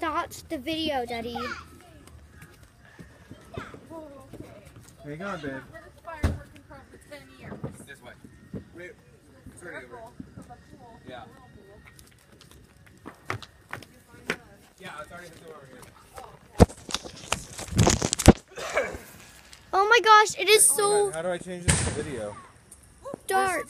start the video, Daddy. Hang on, babe. This way. Wait. It's already over. Yeah. Yeah, it's already it's over here. Oh my gosh, it is so How do I change this to video? dark.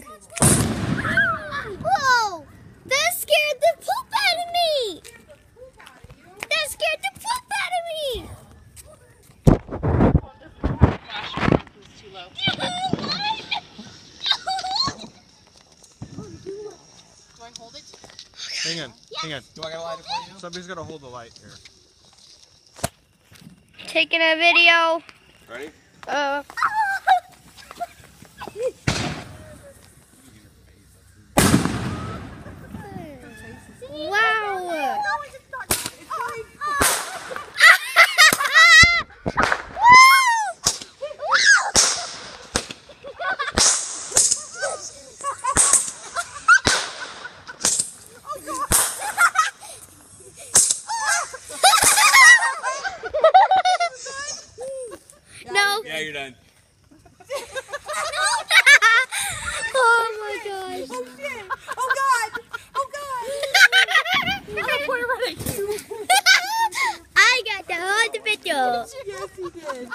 Hang on, hang on. Do I gotta light it for you? Somebody's gotta hold the light here. Taking a video. Ready? Uh. Wow! No. Yeah, you're done. oh my gosh. Oh shit! Oh god! Oh god! I got the whole video. Yes, he did.